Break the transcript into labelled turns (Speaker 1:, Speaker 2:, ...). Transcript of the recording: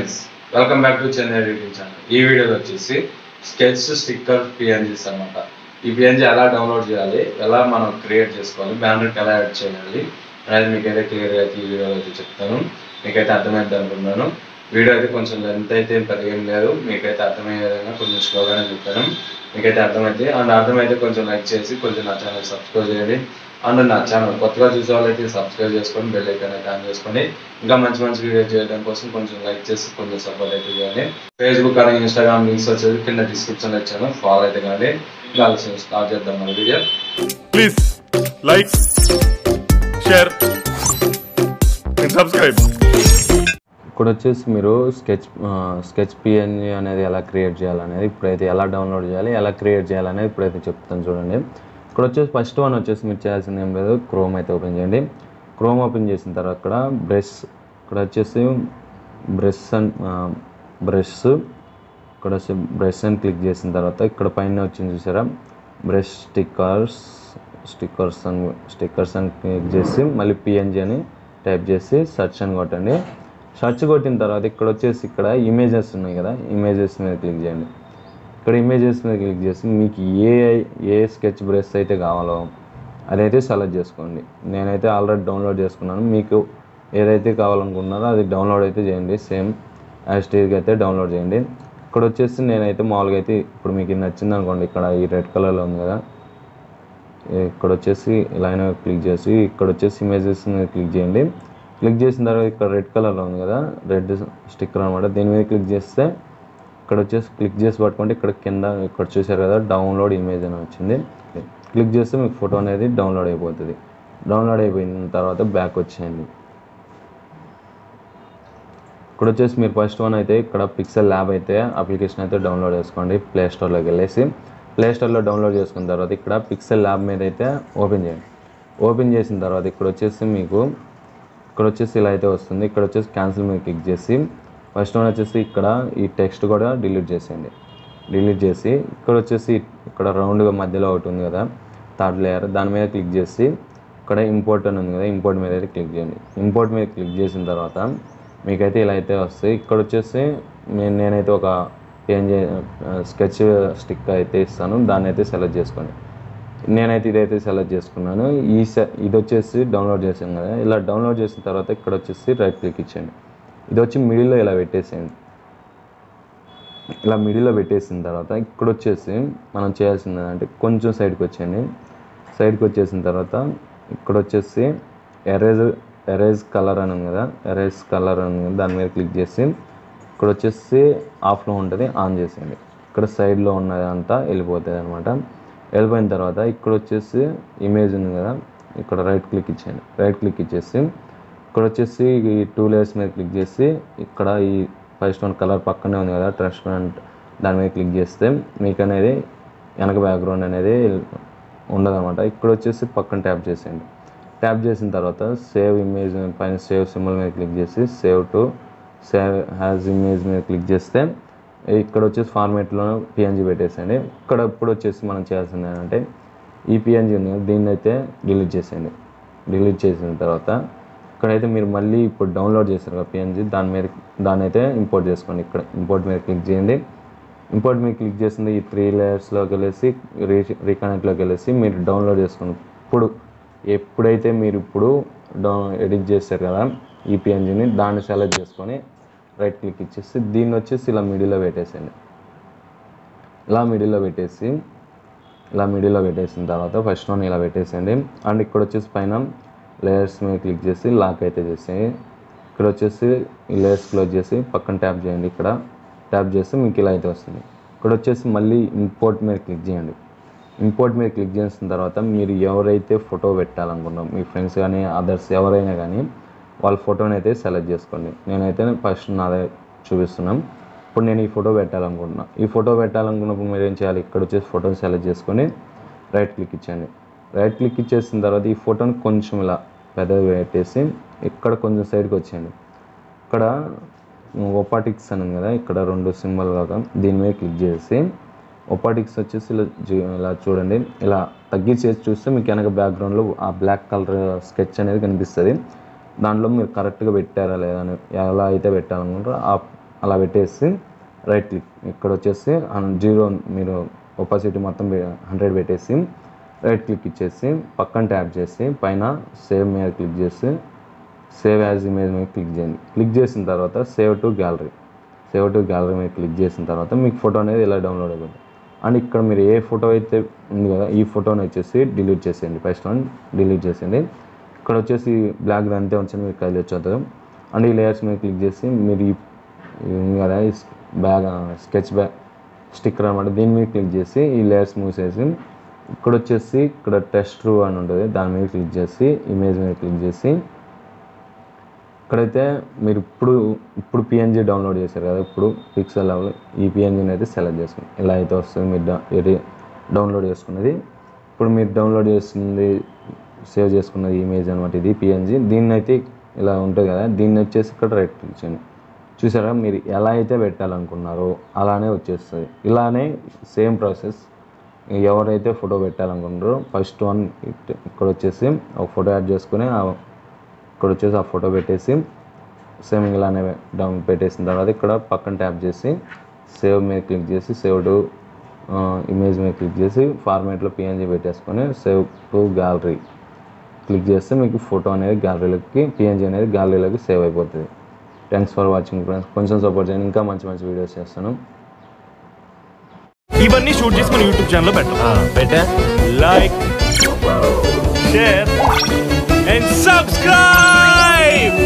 Speaker 1: Friends welcome back to Chennai YouTube channel. ఈ వీడియోలో వచ్చేసి స్కెచ్ స్టిక్కర్ పిఎన్జీస్ అన్నమాట. ఈ పిఎన్జీ ఎలా డౌన్లోడ్ చేయాలి ఎలా మనం క్రియేట్ చేసుకోవాలి బ్యానర్కి ఎలా యాడ్ చేయాలి అనేది మీకైతే క్లియర్గా అయితే ఈ వీడియోలో అయితే చెప్తాను. మీకైతే అర్థమైంది అనుకున్నాను వీడియో అయితే కొంచెం లెంత్ అయితే ఏం పెద్ద ఏం లేదు. మీకైతే అర్థమయ్యే విధంగా కొంచెం స్లోగానే చెప్తాను మీకైతే అర్థమైతే అండ్ అర్థమైతే కొంచెం లైక్ చేసి కొంచెం నా ఛానల్ సబ్స్క్రైబ్ చేయండి. అండ్ నా ఛానల్ కొత్తగా చూసే వాళ్ళైతే సబ్స్క్రైబ్ చేసుకొని బెల్ ఐకాన్ అయితే ఆన్ చేసుకొని ఇంకా మంచి మంచి వీడియో చేయడం కోసం కొంచెం లైక్ చేసి కొంచెం సపోర్ట్ అయితే చేయండి. ఫేస్బుక్ అలాగే ఇన్స్టాగ్రామ్ లింక్స్ వచ్చేది కింద డిస్క్రిప్షన్ ఇచ్చాను. ఫాలో అయితే కానీ ఇంకా ఆలస్యం స్టార్ట్ చేద్దాం మన video
Speaker 2: like, share, and subscribe.
Speaker 3: ఇప్పుడు వచ్చేసి మీరు స్కెచ్ స్కెచ్ పిఎన్జి అనేది ఎలా క్రియేట్ చేయాలనేది ఇప్పుడైతే ఎలా డౌన్లోడ్ చేయాలి ఎలా క్రియేట్ చేయాలనేది ఇప్పుడైతే చెప్తాను చూడండి. ఇక్కడ వచ్చేసి ఫస్ట్ వన్ వచ్చేసి మీరు చేయాల్సింది ఏం లేదు క్రోమ్ అయితే ఓపెన్ చేయండి. క్రోమ్ ఓపెన్ చేసిన తర్వాత ఇక్కడ బ్రష్ ఇక్కడ వచ్చేసి బ్రష్ అండ్ బ్రష్ ఇక్కడ వచ్చి బ్రష్ అని క్లిక్ చేసిన తర్వాత ఇక్కడ పైన వచ్చింది చూసారా? బ్రష్ స్టిక్కర్స్ స్టిక్కర్స్ అని స్టిక్కర్స్ అని క్లిక్ చేసి మళ్ళీ పిఎన్జి అని టైప్ చేసి సెర్చ్ అని కొట్టండి. సెర్చ్ కొట్టిన తర్వాత ఇక్కడ వచ్చేసి ఇక్కడ ఇమేజెస్ ఉన్నాయి కదా ఇమేజెస్ మీద క్లిక్ చేయండి. ఇక్కడ ఇమేజెస్ మీద క్లిక్ చేసి మీకు ఏ ఏ స్కెచ్ బ్రష్ అయితే కావాలో అదైతే సెలెక్ట్ చేసుకోండి. నేనైతే ఆల్రెడీ డౌన్లోడ్ చేసుకున్నాను. మీకు ఏదైతే కావాలనుకుంటున్నారో అది డౌన్లోడ్ అయితే చేయండి. సేమ్ యాస్టీజ్గా అయితే డౌన్లోడ్ చేయండి. ఇక్కడ వచ్చేసి నేనైతే మామూలుగా అయితే ఇప్పుడు మీకు నచ్చింది అనుకోండి. ఇక్కడ ఈ రెడ్ కలర్లో ఉంది కదా. ఇక్కడ వచ్చేసి లైన్ క్లిక్ చేసి ఇక్కడ వచ్చేసి ఇమేజెస్ మీద క్లిక్ చేయండి. క్లిక్ చేసిన తర్వాత ఇక్కడ రెడ్ కలర్లో ఉంది కదా. రెడ్ స్టిక్కర్ అనమాట దీని మీద క్లిక్ చేస్తే ఇక్కడ వచ్చేసి క్లిక్ చేసి పట్టుకుంటే ఇక్కడ కింద ఇక్కడ చూసారు కదా డౌన్లోడ్ ఇమేజ్ అని వచ్చింది. క్లిక్ చేస్తే మీకు ఫోటో అనేది డౌన్లోడ్ అయిపోతుంది. డౌన్లోడ్ అయిపోయిన తర్వాత బ్యాక్ వచ్చేయండి. ఇక్కడ వచ్చేసి మీరు ఫస్ట్ వన్ అయితే ఇక్కడ పిక్సెల్ ల్యాబ్ అయితే అప్లికేషన్ అయితే డౌన్లోడ్ చేసుకోండి ప్లే స్టోర్లోకి వెళ్ళేసి. ప్లే స్టోర్లో డౌన్లోడ్ చేసుకున్న తర్వాత ఇక్కడ పిక్సెల్ ల్యాబ్ మీద అయితే ఓపెన్ చేయండి. ఓపెన్ చేసిన తర్వాత ఇక్కడ వచ్చేసి మీకు ఇక్కడ వచ్చేసి ఇలా అయితే వస్తుంది. ఇక్కడ వచ్చేసి క్యాన్సిల్ మీద క్లిక్ చేసి ఫస్ట్ వన్ వచ్చేసి ఇక్కడ ఈ టెక్స్ట్ కూడా డిలీట్ చేసేయండి. డిలీట్ చేసి ఇక్కడ వచ్చేసి ఇక్కడ రౌండ్గా మధ్యలో ఒకటి ఉంది కదా థర్డ్ లేయర్ దాని మీద క్లిక్ చేసి ఇక్కడ ఇంపోర్ట్ అని ఉంది కదా ఇంపోర్ట్ మీద అయితే క్లిక్ చేయండి. ఇంపోర్ట్ మీద క్లిక్ చేసిన తర్వాత మీకైతే ఇలా అయితే వస్తాయి. ఇక్కడ వచ్చేసి నేను నేనైతే ఒక ఏం చే స్కెచ్ స్టిక్ అయితే ఇస్తాను. దాన్ని అయితే సెలెక్ట్ చేసుకోండి. నేనైతే ఇదైతే సెలెక్ట్ చేసుకున్నాను. ఈ ఇది వచ్చేసి డౌన్లోడ్ చేసాను కదా ఇలా డౌన్లోడ్ చేసిన తర్వాత ఇక్కడ వచ్చేసి రైట్ క్లిక్ ఇచ్చేయండి. ఇది వచ్చి మిడిల్లో ఇలా పెట్టేసేయండి. ఇలా మిడిల్లో పెట్టేసిన తర్వాత ఇక్కడ వచ్చేసి మనం చేయాల్సింది అంటే కొంచెం సైడ్కి వచ్చేయండి. సైడ్కి వచ్చేసిన తర్వాత ఇక్కడ వచ్చేసి ఎరేజ్ ఎరేజ్ కలర్ అని కదా ఎరేజ్ కలర్ అని కదా, దాని మీద క్లిక్ చేసి ఇక్కడ వచ్చేసి ఆఫ్లో ఉంటుంది ఆన్ చేసేయండి. ఇక్కడ సైడ్లో ఉన్నదంతా వెళ్ళిపోతుంది అనమాట వెళ్ళిపోయిన తర్వాత ఇక్కడ వచ్చేసి ఇమేజ్ ఉంది కదా ఇక్కడ రైట్ క్లిక్ ఇచ్చేయండి. రైట్ క్లిక్ ఇచ్చేసి ఇక్కడ వచ్చేసి ఈ టూ లేయర్స్ మీద క్లిక్ చేసి ఇక్కడ ఈ ఫైవ్ స్టోన్ కలర్ పక్కనే ఉంది కదా ట్రాన్స్పరెంట్ దాని మీద క్లిక్ చేస్తే మీకు అనేది వెనక బ్యాక్గ్రౌండ్ అనేది ఉండదన్నమాట. ఇక్కడ వచ్చేసి పక్కన ట్యాప్ చేసేయండి. ట్యాప్ చేసిన తర్వాత సేవ్ ఇమేజ్ పైన సేవ్ సింబల్ మీద క్లిక్ చేసి save to save as image మీద క్లిక్ చేస్తే ఇక్కడ వచ్చేసి ఫార్మేట్లో పిఎన్జీ పెట్టేసేయండి. ఇక్కడ ఇప్పుడు వచ్చేసి మనం చేయాల్సింది ఏంటంటే ఈ పిఎన్జీ ఉంది దీన్ని అయితే డిలీట్ చేసేయండి. డిలీట్ చేసిన తర్వాత ఇక్కడైతే మీరు మళ్ళీ ఇప్పుడు డౌన్లోడ్ చేశారు కదా పిఎన్జీ దాని మీద దాన్ని అయితే ఇంపోర్ట్ చేసుకోండి. ఇక్కడ ఇంపోర్ట్ మీద క్లిక్ చేయండి. ఇంపోర్ట్ మీద క్లిక్ చేసింది ఈ త్రీ లేయర్స్లోకి వెళ్ళేసి రీ రీకనెక్ట్లోకి వెళ్ళేసి మీరు డౌన్లోడ్ చేసుకోండి. ఇప్పుడు ఎప్పుడైతే మీరు ఇప్పుడు డౌన్ ఎడిట్ చేస్తారు కదా ఈ పిఎన్జీని దాన్ని సెలెక్ట్ చేసుకొని రైట్ క్లిక్ ఇచ్చేసి దీన్ని వచ్చేసి ఇలా మిడిల్లో పెట్టేసేయండి. ఇలా మిడిల్లో పెట్టేసి ఇలా మిడిల్లో పెట్టేసిన తర్వాత ఫస్ట్ వన్ ఇలా పెట్టేసేయండి. అండ్ ఇక్కడ వచ్చేసి పైన లేయర్స్ మీద క్లిక్ చేసి లాక్ అయితే చేసేయండి ఇక్కడ వచ్చేసి ఈ లేయర్స్ క్లోజ్ చేసి పక్కన ట్యాప్ చేయండి ఇక్కడ. ట్యాప్ చేస్తే మీకు ఇలా అయితే వస్తుంది. ఇక్కడ వచ్చేసి మళ్ళీ ఇంపోర్ట్ మీద క్లిక్ చేయండి. ఇంపోర్ట్ మీద క్లిక్ చేసిన తర్వాత మీరు ఎవరైతే ఫోటో పెట్టాలనుకున్నాం మీ ఫ్రెండ్స్ కానీ అదర్స్ ఎవరైనా కానీ వాళ్ళ ఫోటోని అయితే సెలెక్ట్ చేసుకోండి. నేనైతే ఫస్ట్ నాదే చూపిస్తున్నాం. ఇప్పుడు నేను ఈ ఫోటో పెట్టాలనుకుంటున్నా. ఈ ఫోటో పెట్టాలనుకున్నప్పుడు మీరు ఏం చేయాలి? ఇక్కడ వచ్చేసి ఫోటోని సెలెక్ట్ చేసుకొని రైట్ క్లిక్ ఇచ్చేయండి. రైట్ క్లిక్ ఇచ్చేసిన తర్వాత ఈ ఫోటోని కొంచెం ఇలా పెదవి పెట్టేసి ఇక్కడ కొంచెం సైడ్కి వచ్చేయండి. ఇక్కడ ఒపాటిక్స్ అని కదా ఇక్కడ రెండు సింబల్ లాగా దీని మీద క్లిక్ చేసి ఒపాటిక్స్ వచ్చేసి ఇలా ఇలా చూడండి. ఇలా తగ్గించేసి చూస్తే మీకు వెనక బ్యాక్గ్రౌండ్లో ఆ బ్లాక్ కలర్ స్కెచ్ అనేది కనిపిస్తుంది. దాంట్లో మీరు కరెక్ట్గా పెట్టారా లేదా అని ఎలా అయితే పెట్టాలనుకుంటారో ఆ అలా పెట్టేసి రైట్ క్లిక్. ఇక్కడ వచ్చేసి జీరో మీరు ఒపాసిటీ మొత్తం హండ్రెడ్ పెట్టేసి రైట్ క్లిక్ ఇచ్చేసి పక్కన ట్యాప్ చేసి పైన సేవ్ మీద క్లిక్ చేసి సేవ్ యాజ్ ఇమేజ్ మీద క్లిక్ చేయండి. క్లిక్ చేసిన తర్వాత save to gallery save to gallery మీద క్లిక్ చేసిన తర్వాత మీకు ఫోటో అనేది ఇలా డౌన్లోడ్ అవుతుంది. అండ్ ఇక్కడ మీరు ఏ ఫోటో అయితే ఉంది కదా ఈ ఫోటోని వచ్చేసి డిలీట్ చేసేయండి. ఫస్ట్ వన్ డిలీట్ చేసేయండి. ఇక్కడ వచ్చేసి బ్లాక్ అంతే ఉంచండి మీకు కదిలి వచ్చేస్తుంది అండ్ ఈ లేయర్స్ మీద క్లిక్ చేసి మీరు ఈ ఉంది కదా ఈ బ్యాగ్ స్కెచ్ బ్యాగ్ స్టిక్కర్ అనమాట దీని మీద క్లిక్ చేసి ఈ లేయర్స్ మూసేసి ఇక్కడ వచ్చేసి ఇక్కడ టెస్ట్ రూ అని ఉంటుంది. దాని మీద క్లిక్ చేసి ఇమేజ్ మీద క్లిక్ చేసి ఇక్కడైతే మీరు ఇప్పుడు ఇప్పుడు పిఎన్జీ డౌన్లోడ్ చేశారు కదా ఇప్పుడు పిక్సెల్ లెవెల్ ఈ పిఎన్జీని అయితే సెలెక్ట్ చేసుకోండి ఇలా అయితే వస్తుంది మీరు డౌన్లోడ్ చేసుకున్నది. ఇప్పుడు మీరు డౌన్లోడ్ చేస్తుంది సేవ్ చేసుకున్నది ఇమేజ్ అనమాట ఇది పిఎన్జీ దీన్ని అయితే ఇలా ఉంటుంది కదా దీన్ని వచ్చేసి ఇక్కడ రైట్ క్లిక్ చేయండి. చూసారా మీరు ఎలా అయితే పెట్టాలనుకున్నారో అలానే వచ్చేస్తుంది. ఇలానే సేమ్ ప్రాసెస్ ఎవరైతే ఫోటో పెట్టాలనుకుంటారో ఫస్ట్ వన్ ఇక్కడ వచ్చేసి ఒక ఫోటో యాడ్ చేసుకుని ఇక్కడ వచ్చేసి ఆ ఫోటో పెట్టేసి సేమ్ ఇలానే డౌన్ పెట్టేసిన తర్వాత ఇక్కడ పక్కన ట్యాప్ చేసి సేవ్ మీద క్లిక్ చేసి సేవ్ టు ఇమేజ్ మీద క్లిక్ చేసి ఫార్మేట్లో పిఎన్జీ పెట్టేసుకొని సేవ్ టు గ్యాలరీ క్లిక్ చేస్తే మీకు ఫోటో అనేది గ్యాలరీలోకి పిఎన్జీ అనేది గ్యాలరీలోకి సేవ్ అయిపోతుంది. థ్యాంక్స్ ఫర్ వాచింగ్ ఫ్రెండ్స్ కొంచెం సపోర్ట్ చేయండి. ఇంకా మంచి మంచి వీడియోస్ చేస్తాను.
Speaker 2: ఇవన్నీ షూట్ చేసి మన యూట్యూబ్ ఛానల్లో పెట్టాం.
Speaker 4: పెట్టా?
Speaker 2: Like share and subscribe